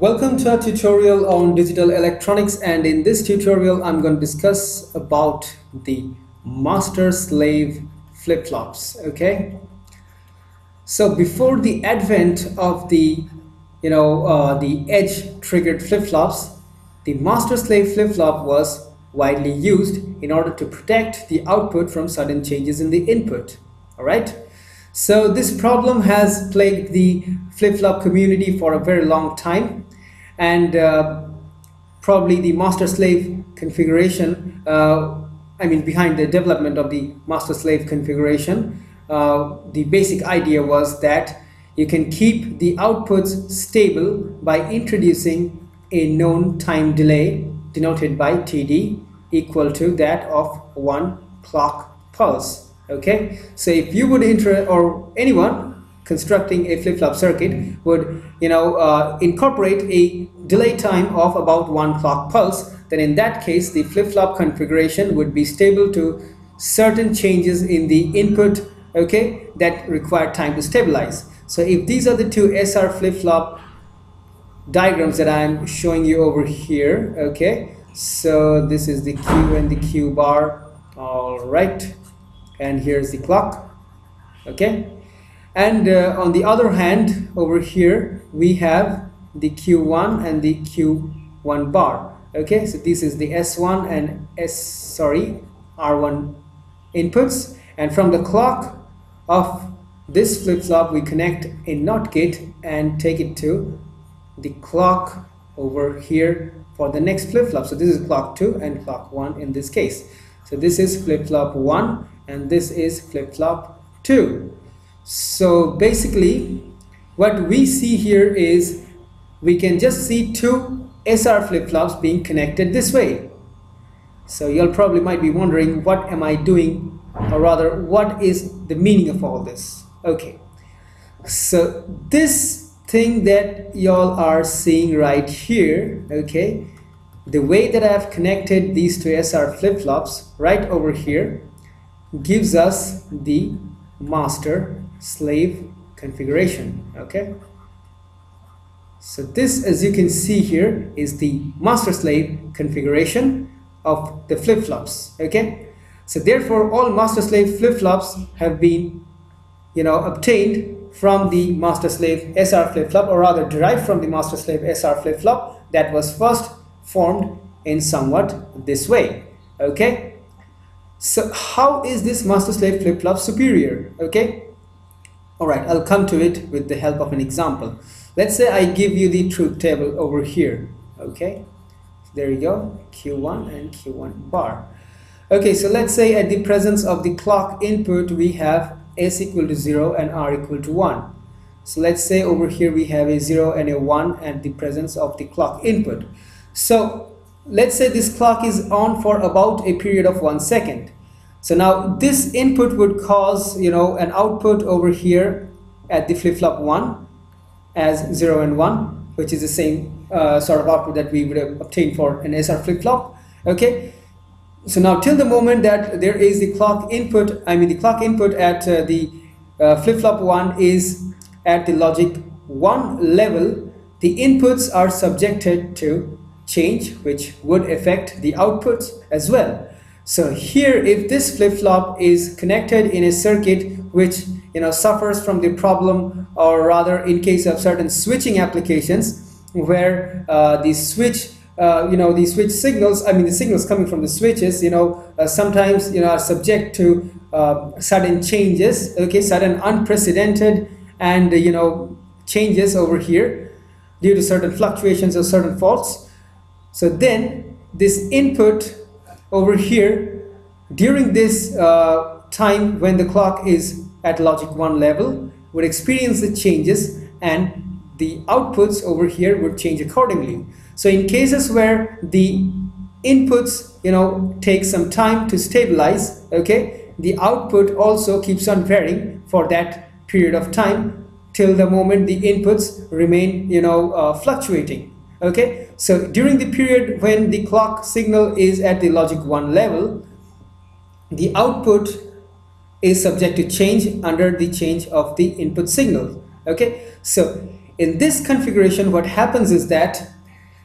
Welcome to our tutorial on digital electronics and in this tutorial I'm going to discuss about the master slave flip-flops okay? So before the advent of the you know uh, the edge triggered flip-flops the master slave flip-flop was widely used in order to protect the output from sudden changes in the input all right so this problem has plagued the flip-flop community for a very long time. And uh, probably the master-slave configuration, uh, I mean behind the development of the master-slave configuration, uh, the basic idea was that you can keep the outputs stable by introducing a known time delay denoted by TD equal to that of one clock pulse okay? So if you would enter or anyone constructing a flip-flop circuit would you know uh, incorporate a delay time of about one clock pulse then in that case the flip-flop configuration would be stable to certain changes in the input okay that require time to stabilize. So if these are the two SR flip-flop diagrams that I'm showing you over here okay so this is the Q and the Q bar. All right and here's the clock okay? And uh, on the other hand over here we have the q1 and the q1 bar okay? So this is the s1 and s sorry r1 inputs. And from the clock of this flip-flop we connect a NOT gate and take it to the clock over here for the next flip-flop. So this is clock 2 and clock 1 in this case. So this is flip-flop 1 and this is flip-flop 2 so basically what we see here is we can just see two SR flip-flops being connected this way. So you'll probably might be wondering what am I doing? Or rather what is the meaning of all this? Okay. So this thing that y'all are seeing right here okay? The way that I've connected these two SR flip-flops right over here gives us the master slave configuration okay? So this as you can see here is the master slave configuration of the flip-flops okay? So therefore all master slave flip-flops have been you know obtained from the master slave SR flip-flop or rather derived from the master slave SR flip-flop that was first formed in somewhat this way okay so how is this master slave flip-flop superior? Okay. All right, I'll come to it with the help of an example. Let's say I give you the truth table over here. Okay. There you go, Q1 and Q1 bar. Okay, so let's say at the presence of the clock input, we have S equal to 0 and R equal to 1. So let's say over here we have a 0 and a 1 at the presence of the clock input. So let's say this clock is on for about a period of one second. So now this input would cause, you know, an output over here at the flip-flop 1 as 0 and 1, which is the same uh, sort of output that we would have obtained for an SR flip-flop. Okay. So now till the moment that there is the clock input, I mean the clock input at uh, the uh, flip-flop 1 is at the logic 1 level, the inputs are subjected to change which would affect the outputs as well. So here if this flip-flop is connected in a circuit which you know suffers from the problem or rather in case of certain switching applications where uh, the switch uh, you know the switch signals I mean the signals coming from the switches you know uh, sometimes you know are subject to uh, sudden changes okay sudden unprecedented and you know changes over here due to certain fluctuations or certain faults so then this input over here during this uh, time when the clock is at logic 1 level would experience the changes and the outputs over here would change accordingly. So in cases where the inputs you know take some time to stabilize okay the output also keeps on varying for that period of time till the moment the inputs remain you know uh, fluctuating okay so during the period when the clock signal is at the logic 1 level the output is subject to change under the change of the input signal. Okay? So in this configuration what happens is that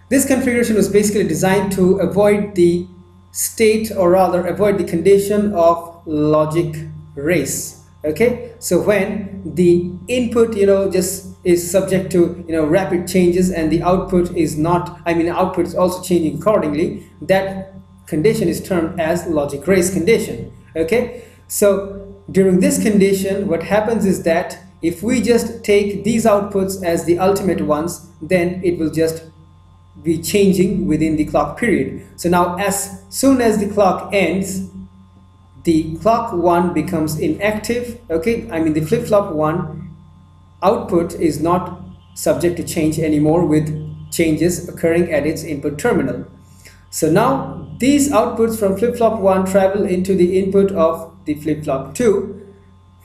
this configuration was basically designed to avoid the state or rather avoid the condition of logic race. Okay? So when the input you know just is subject to you know rapid changes and the output is not i mean output is also changing accordingly that condition is termed as logic race condition okay? So during this condition what happens is that if we just take these outputs as the ultimate ones then it will just be changing within the clock period. So now as soon as the clock ends the clock 1 becomes inactive okay? I mean the flip-flop 1 output is not subject to change anymore with changes occurring at its input terminal. So now these outputs from flip-flop 1 travel into the input of the flip-flop 2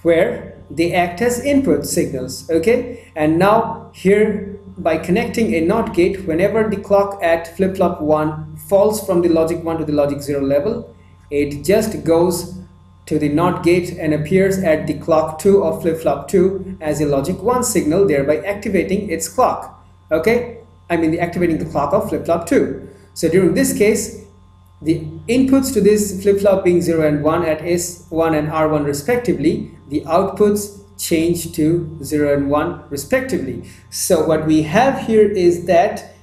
where they act as input signals okay? And now here by connecting a NOT gate whenever the clock at flip-flop 1 falls from the logic 1 to the logic 0 level it just goes to the NOT gate and appears at the clock 2 of flip-flop 2 as a logic 1 signal thereby activating its clock. Okay? I mean the activating the clock of flip-flop 2 so during this case the inputs to this flip-flop being 0 and 1 at S1 and R1 respectively the outputs change to 0 and 1 respectively. So what we have here is that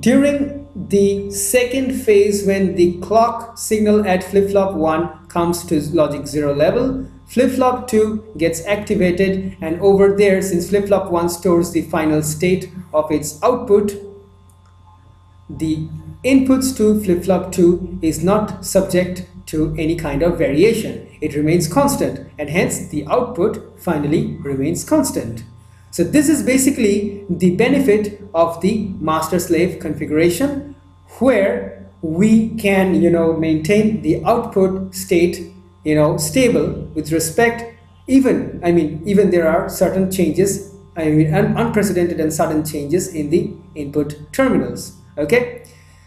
during the second phase when the clock signal at flip-flop 1 comes to logic 0 level. Flip-flop 2 gets activated and over there since flip-flop 1 stores the final state of its output the inputs to flip-flop 2 is not subject to any kind of variation. It remains constant and hence the output finally remains constant so this is basically the benefit of the master-slave configuration where we can, you know, maintain the output state, you know, stable with respect even, I mean, even there are certain changes, I mean, un unprecedented and sudden changes in the input terminals, okay?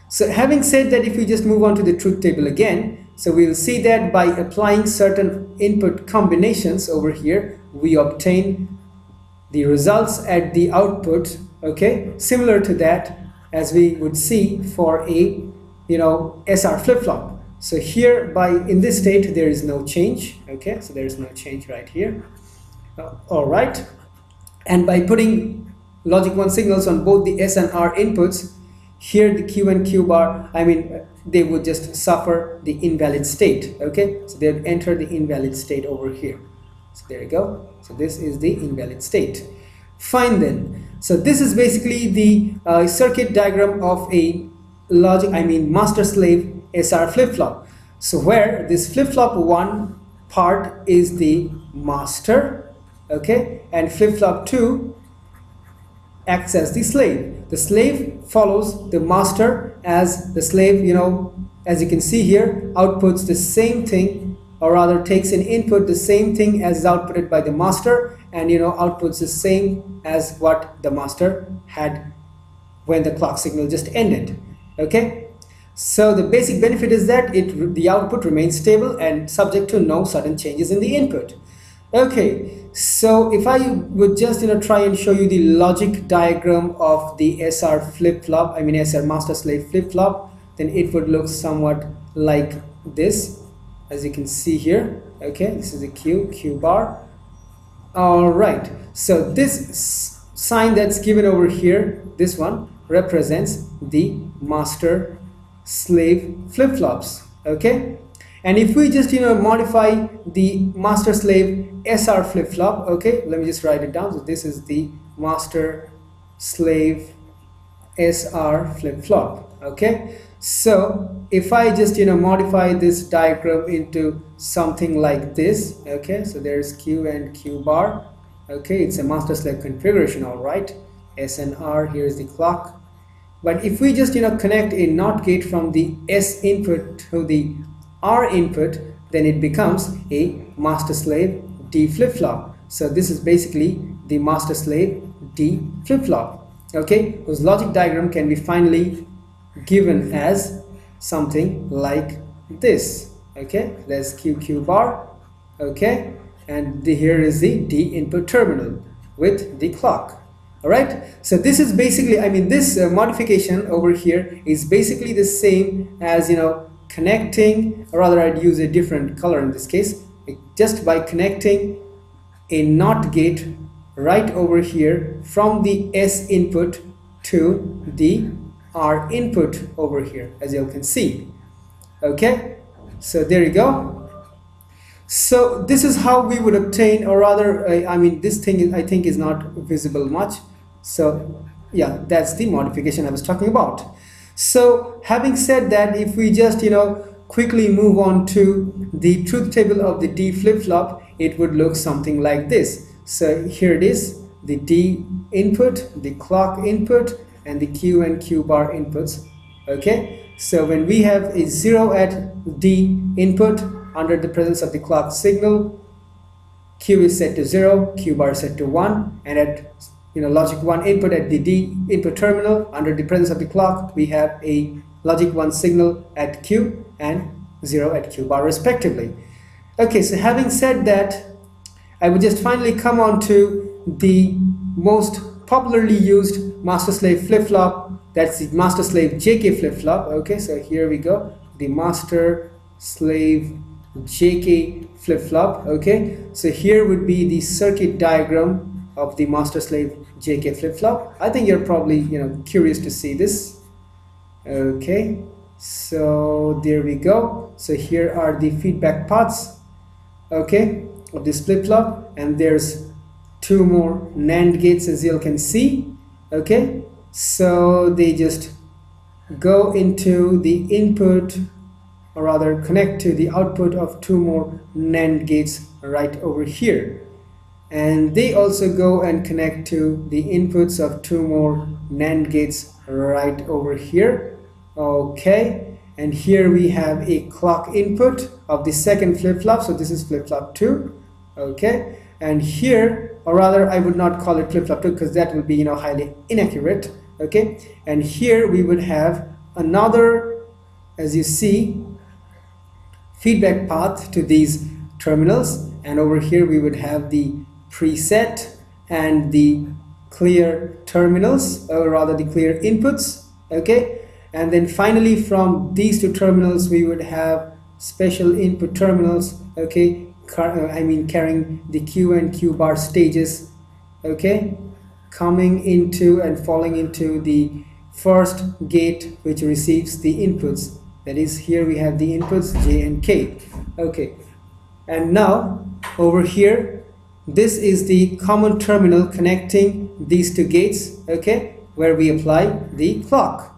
So having said that, if we just move on to the truth table again, so we'll see that by applying certain input combinations over here, we obtain the results at the output okay similar to that as we would see for a you know SR flip-flop. So here by in this state there is no change okay so there is no change right here. Uh, all right. And by putting logic 1 signals on both the S and R inputs here the Q and Q bar I mean they would just suffer the invalid state okay? So they would enter the invalid state over here so there you go. So this is the invalid state. Fine then. So this is basically the uh, circuit diagram of a logic i mean master slave sr flip-flop. So where this flip-flop one part is the master okay and flip-flop 2 acts as the slave. The slave follows the master as the slave you know as you can see here outputs the same thing or rather takes an input the same thing as outputted by the master and you know outputs the same as what the master had when the clock signal just ended. Okay? So the basic benefit is that it the output remains stable and subject to no sudden changes in the input. Okay so if I would just you know try and show you the logic diagram of the SR flip-flop I mean SR master slave flip-flop then it would look somewhat like this as you can see here okay this is a q q bar. All right so this sign that's given over here this one represents the master slave flip-flops okay? And if we just you know modify the master slave sr flip-flop okay let me just write it down. So this is the master slave sr flip-flop okay so if I just you know modify this diagram into something like this okay so there's Q and Q bar. Okay it's a master slave configuration all right. S and R here's the clock. But if we just you know connect a NOT gate from the S input to the R input then it becomes a master slave D flip-flop. So this is basically the master slave D flip-flop. Okay whose logic diagram can be finally given as something like this. Okay there's qq bar. Okay and the, here is the d input terminal with the clock. All right so this is basically i mean this uh, modification over here is basically the same as you know connecting or rather i'd use a different color in this case just by connecting a NOT gate right over here from the S input to the R input over here as you can see. Okay? So there you go. So this is how we would obtain or rather I, I mean this thing I think is not visible much. So yeah that's the modification I was talking about. So having said that if we just you know quickly move on to the truth table of the D flip-flop it would look something like this. So here it is the D input the clock input and the Q and Q bar inputs okay? So when we have a 0 at D input under the presence of the clock signal Q is set to 0 Q bar is set to 1 and at you know logic 1 input at the D input terminal under the presence of the clock we have a logic 1 signal at Q and 0 at Q bar respectively. Okay so having said that I would just finally come on to the most popularly used master slave flip-flop. That's the master slave JK flip-flop. Okay so here we go. The master slave JK flip-flop. Okay so here would be the circuit diagram of the master slave JK flip-flop. I think you're probably you know curious to see this. Okay so there we go. So here are the feedback paths okay of this flip-flop. And there's two more NAND gates as you can see okay? So they just go into the input or rather connect to the output of two more NAND gates right over here. And they also go and connect to the inputs of two more NAND gates right over here okay? And here we have a clock input of the second flip-flop so this is flip-flop 2 okay? And here or rather I would not call it flip-flop 2 because that would be you know highly inaccurate okay? And here we would have another as you see feedback path to these terminals. And over here we would have the preset and the clear terminals or rather the clear inputs okay? And then finally from these two terminals we would have special input terminals okay I mean carrying the Q and Q bar stages okay? Coming into and falling into the first gate which receives the inputs. That is here we have the inputs J and K okay? And now over here this is the common terminal connecting these two gates okay? Where we apply the clock.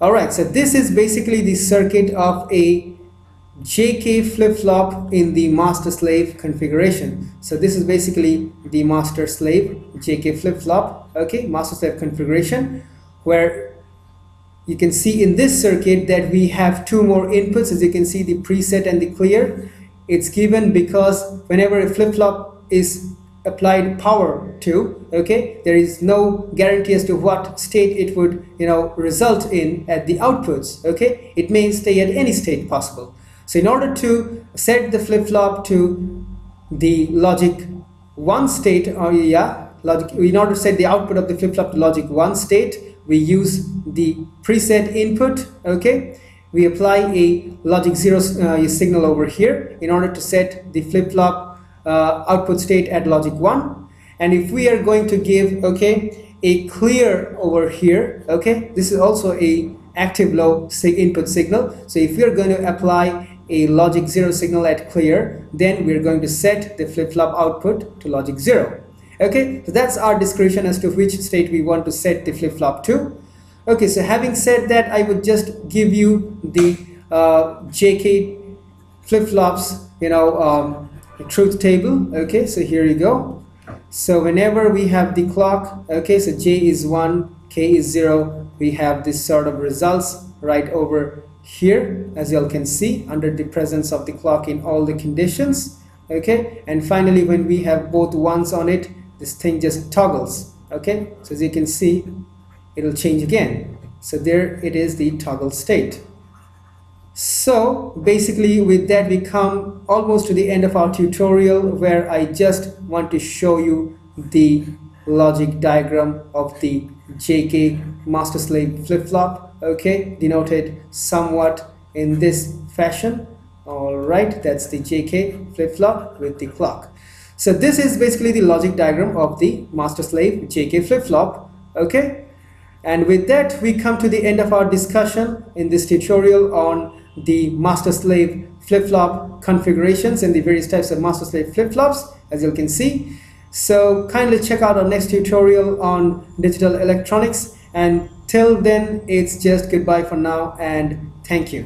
All right so this is basically the circuit of a JK flip-flop in the master slave configuration. So this is basically the master slave JK flip-flop okay master slave configuration where you can see in this circuit that we have two more inputs. As you can see the preset and the clear. It's given because whenever a flip-flop is applied power to okay there is no guarantee as to what state it would you know result in at the outputs okay? It may stay at any state possible so in order to set the flip-flop to the logic 1 state or uh, yeah logic in order to set the output of the flip-flop to logic 1 state we use the preset input okay? We apply a logic 0 uh, signal over here in order to set the flip-flop uh, output state at logic 1 and if we are going to give okay a clear over here okay this is also a active low input signal. So if we are going to apply a logic 0 signal at clear then we're going to set the flip-flop output to logic 0 okay so that's our description as to which state we want to set the flip-flop to. Okay so having said that I would just give you the uh, JK flip-flops you know um, truth table. Okay so here you go. So whenever we have the clock okay so j is 1 k is 0 we have this sort of results right over here as you all can see under the presence of the clock in all the conditions okay? And finally when we have both ones on it this thing just toggles okay? So as you can see it'll change again. So there it is the toggle state. So basically with that we come almost to the end of our tutorial where I just want to show you the logic diagram of the JK master slave flip-flop okay denoted somewhat in this fashion. All right that's the JK flip-flop with the clock. So this is basically the logic diagram of the master slave JK flip-flop okay? And with that we come to the end of our discussion in this tutorial on the master slave flip-flop configurations and the various types of master slave flip-flops as you can see. So kindly check out our next tutorial on digital electronics and till then it's just goodbye for now and thank you